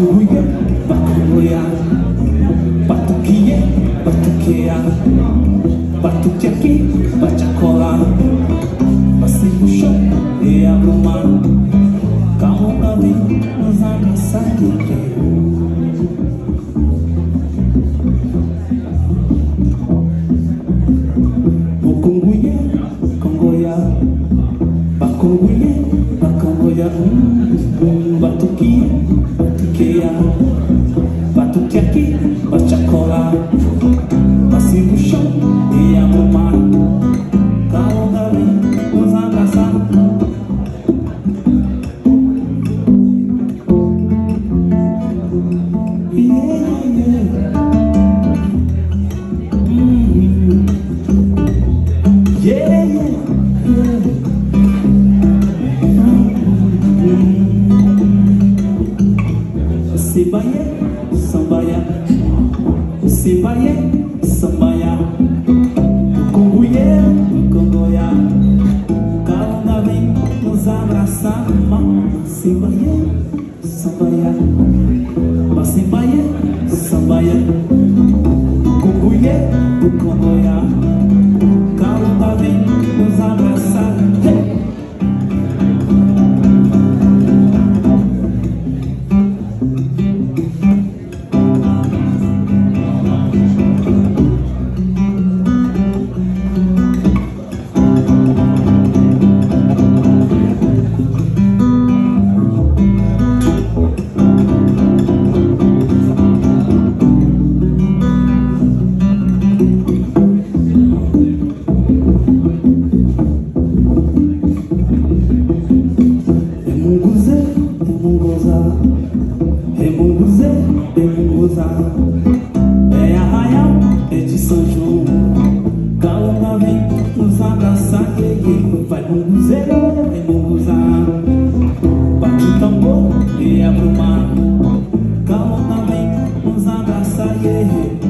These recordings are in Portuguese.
Patrulla, patrulla, patuquilla, patuquilla, patuquilla, patuquilla, patuquilla, Sibaye, sambaya, sibaye, sambaya, kunguye, kungoya, kaunga vem nos abraçar, sibaye, sambaya, sibaye, sambaya, kunguye, kungoya, kaunga vem nos abraçar. Emungoza. É a raia, é de São João. Calma vem nos abraçar, yeah, yeah. vai munguze, emungoza. Bate o tambor e abre o mar. Calma vem nos abraçar, yeah.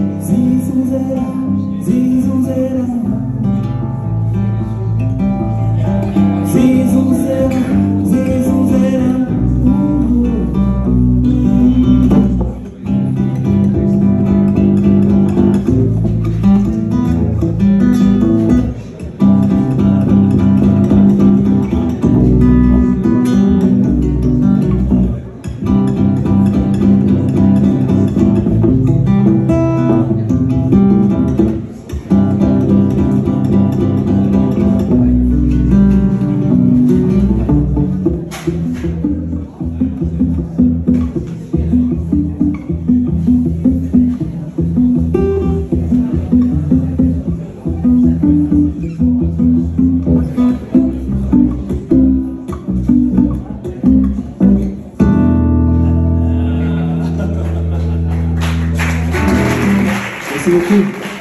谢谢。